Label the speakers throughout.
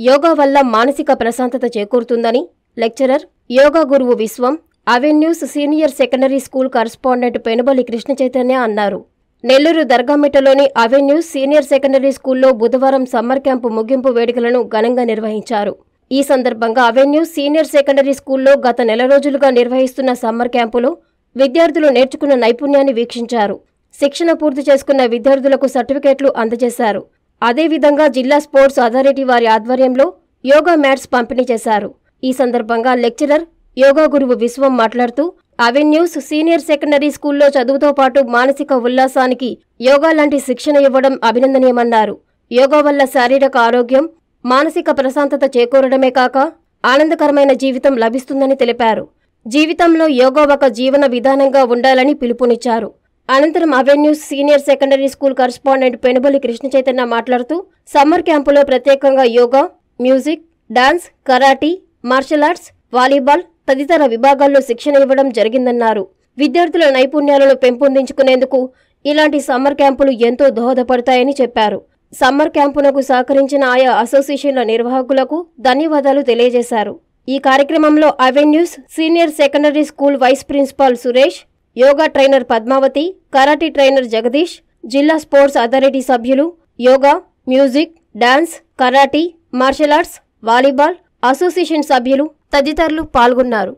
Speaker 1: యోగా వల్ల మానసిక ప్రశాంతత చేకూరుతుందని లెక్చరర్ యోగా గురువు Vishwam Avenues senior secondary school correspondent Penubali Krishna Chaitanya అన్నారు. నెల్లూరు దర్గామిట్టలోని అవెన్యూస్ సీనియర్ సెకండరీ స్కూల్లో బుధవారం సమ్మర్ క్యాంపు ముగింపు వేడుకలను ఘనంగా నిర్వహించారు. ఈ సందర్భంగా అవెన్యూస్ సీనియర్ సెకండరీ స్కూల్లో గత నెల రోజులుగా నిర్వహిస్తున్న సమ్మర్ క్యాంపులో విద్యార్థులు నేర్చుకున్న నైపుణ్యాన్ని వీక్షించారు. శిక్షణ పూర్తి చేసుకున్న విద్యార్థులకు సర్టిఫికేట్లు అందజేశారు. అదేవిధంగా జిల్లా స్పోర్ట్స్ అథారిటీ వారి ఆధ్వర్యంలో యోగా మ్యాట్స్ పంపిణీ చేశారు. ఈ సందర్భంగా లెక్చరర్ యోగా గురువు విశ్వం మాట్లాడుతూ అవెన్యూస్ సీనియర్ సెకండరీ స్కూల్లో చదువుతో పాటు మానసిక ఉల్లాసానికి యోగా లాంటి శిక్షణ ఇవ్వడం అభినందనీయమన్నారు. యోగా వల్ల శారీరక ఆరోగ్యం మానసిక ప్రశాంతత చేకూరడమే కాక ఆనందకరమైన జీవితం లభిస్తుందని తెలిపారు. జీవితంలో యోగా ఒక జీవన విధానంగా ఉండాలని పిలుపునిచ్చారు. అనంతరం Avenues senior secondary school correspondent Penubali Krishna Chaitanya మాట్లాడుతూ సమ్మర్ క్యాంపులో ప్రత్యేకంగా yoga music dance karate martial arts volleyball తదితర విభాగాల్లో శిక్షణ ఇవ్వడం జరిగిందన్నారు. విద్యార్థుల నైపుణ్యాలను పెంపొందించుకునేందుకు ఇలాంటి సమ్మర్ క్యాంపులు ఎంతో దోహదపడతాయని చెప్పారు. సమ్మర్ క్యాంపునకు సహకరించిన ఆయా అసోసియేషన్ల నిర్వాహకులకు ధన్యవాదాలు తెలియజేశారు. ఈ కార్యక్రమంలో Avenues senior secondary school vice principal Suresh yoga trainer Padmavathi karate trainer Jagadish జిల్లా స్పోర్ట్స్ అథారిటీ సభ్యులు yoga music dance karate martial arts volleyball association సభ్యులు తదితరులు పాల్గొన్నారు.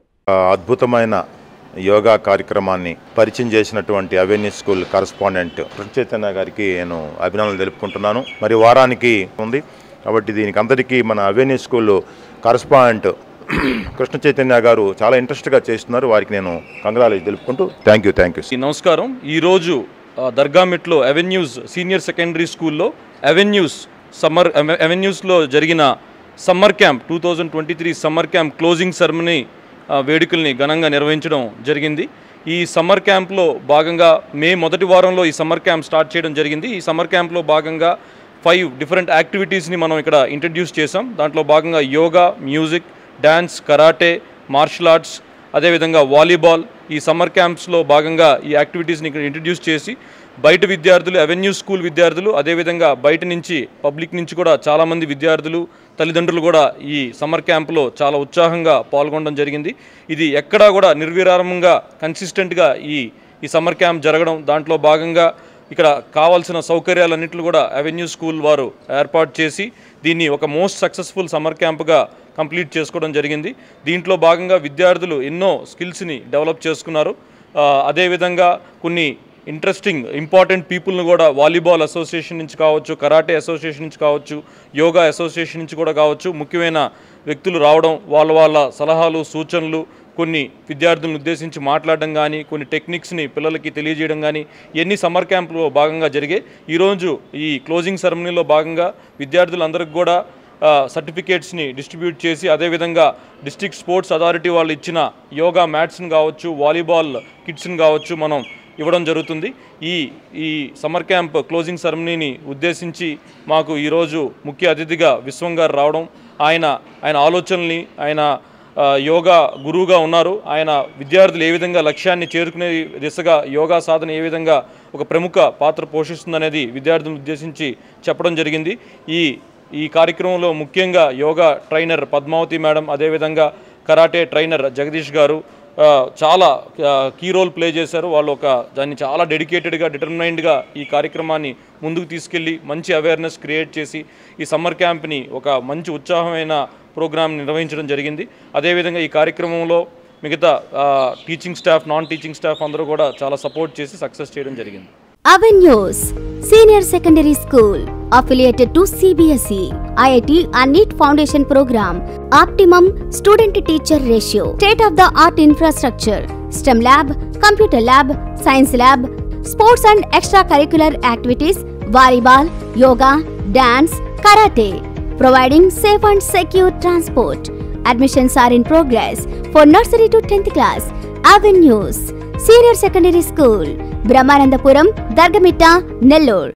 Speaker 2: అద్భుతమైన యోగా కార్యక్రమాన్ని పరిచయం చేసినటువంటి అవెన్యూ స్కూల్ కరస్పాండెంట్ చైతన్య గారికి నేను అభినందనలు తెలుపుకుంటున్నాను. మరి వారానికి ఉంది. కాబట్టి దీనికి అందరికీ మన Avenue school correspondent Krishna Chaitanya garu చాలా ఇంట్రెస్ట్గా చేస్తున్నారు. వారికి నేను కంగ్రాలేజ్ తెలుపుకుంటూ థ్యాంక్ యూ థ్యాంక్ యూ.
Speaker 3: నమస్కారం. ఈరోజు దర్గామిట్లో అవెన్యూస్ సీనియర్ సెకండరీ స్కూల్లో అవెన్యూస్ సమ్మర్ అవెన్యూస్లో జరిగిన summer camp two thousand twenty three summer camp closing ceremony వేడుకల్ని ఘనంగా నిర్వహించడం జరిగింది. ఈ సమ్మర్ క్యాంప్లో భాగంగా మే మొదటి వారంలో ఈ సమ్మర్ క్యాంప్ స్టార్ట్ చేయడం జరిగింది. ఈ సమ్మర్ క్యాంప్లో భాగంగా ఫైవ్ డిఫరెంట్ యాక్టివిటీస్ని మనం ఇక్కడ ఇంట్రడ్యూస్ చేసాం దాంట్లో భాగంగా yoga music dance karate martial arts అదేవిధంగా వాలీబాల్ ఈ సమ్మర్ క్యాంప్స్లో భాగంగా ఈ యాక్టివిటీస్ని ఇక్కడ ఇంట్రడ్యూస్ చేసి బయట విద్యార్థులు అవెన్యూ స్కూల్ విద్యార్థులు అదేవిధంగా బయట నుంచి పబ్లిక్ నుంచి కూడా చాలామంది విద్యార్థులు తల్లిదండ్రులు కూడా ఈ సమ్మర్ క్యాంప్లో చాలా ఉత్సాహంగా పాల్గొనడం జరిగింది. ఇది ఎక్కడా కూడా నిర్విరామంగా కన్సిస్టెంట్గా ఈ ఈ సమ్మర్ క్యాంప్ జరగడం దాంట్లో భాగంగా ఇక్కడ కావాల్సిన సౌకర్యాలన్నింటిలో కూడా అవెన్యూ స్కూల్ వారు ఏర్పాటు చేసి దీన్ని ఒక మోస్ట్ సక్సెస్ఫుల్ సమ్మర్ క్యాంప్గా కంప్లీట్ చేసుకోవడం జరిగింది. దీంట్లో భాగంగా విద్యార్థులు ఎన్నో స్కిల్స్ని డెవలప్ చేసుకున్నారు. అదేవిధంగా కొన్ని ఇంట్రెస్టింగ్ ఇంపార్టెంట్ పీపుల్ని కూడా వాలీబాల్ అసోసియేషన్ నుంచి కావచ్చు కరాటే అసోసియేషన్ నుంచి కావచ్చు యోగా అసోసియేషన్ నుంచి కూడా కావచ్చు ముఖ్యమైన వ్యక్తులు రావడం వాళ్ళ వాళ్ళ సలహాలు సూచనలు కొన్ని విద్యార్థులను ఉద్దేశించి మాట్లాడడం కానీ కొన్ని టెక్నిక్స్ని పిల్లలకి తెలియజేయడం కానీ ఇవన్నీ సమ్మర్ క్యాంప్లో భాగంగా జరిగే ఈరోజు ఈ క్లోజింగ్ సెరమనీలో భాగంగా విద్యార్థులందరికీ కూడా సర్టిఫికేట్స్ని డిస్ట్రిబ్యూట్ చేసి అదేవిధంగా డిస్టిక్ స్పోర్ట్స్ అథారిటీ వాళ్ళు ఇచ్చిన యోగా మ్యాట్స్ని కావచ్చు వాలీబాల్ కిట్స్ని కావచ్చు మనం ఇవ్వడం జరుగుతుంది. ఈ ఈ సమ్మర్ క్యాంప్ క్లోజింగ్ సెరమనీని ఉద్దేశించి మాకు ఈరోజు ముఖ్య అతిథిగా విశ్వం గారు రావడం ఆయన ఆయన ఆలోచనల్ని ఆయన యోగా గురువుగా ఉన్నారు. ఆయన విద్యార్థులు ఏ విధంగా లక్ష్యాన్ని చేరుకునే దిశగా యోగా సాధన ఏ విధంగా ఒక ప్రముఖ పాత్ర పోషిస్తుందనేది విద్యార్థులను ఉద్దేశించి చెప్పడం జరిగింది. ఈ ఈ కార్యక్రమంలో ముఖ్యంగా యోగా ట్రైనర్ పద్మావతి మేడం అదేవిధంగా కరాటే ట్రైనర్ జగదీష్ గారు చాలా కీ రోల్ ప్లే చేశారు. వాళ్ళు ఒక దాన్ని చాలా డెడికేటెడ్గా డిటర్మైన్డ్గా ఈ కార్యక్రమాన్ని ముందుకు తీసుకెళ్ళి మంచి అవేర్నెస్ క్రియేట్ చేసి ఈ సమ్మర్ క్యాంప్ని ఒక మంచి ఉత్సాహమైన ప్రోగ్రామ్ నిర్వహించడం జరిగింది. అదేవిధంగా ఈ కార్యక్రమంలో మిగతా teaching staff non teaching staff అందరూ కూడా చాలా సపోర్ట్ చేసి సక్సెస్ చేయడం జరిగింది.
Speaker 4: Avenues senior secondary school. Affiliated to CBSE, IIT and NEET Foundation Program. Optimum student teacher ratio. State of the art infrastructure. STEM lab, computer lab, science lab, sports and extracurricular activities, volleyball, yoga, dance, karate. Providing safe and secure transport. Admissions are in progress for nursery to 10th class. Avenues Senior Secondary School, Brahmanandapuram, Dargamitta, Nellore.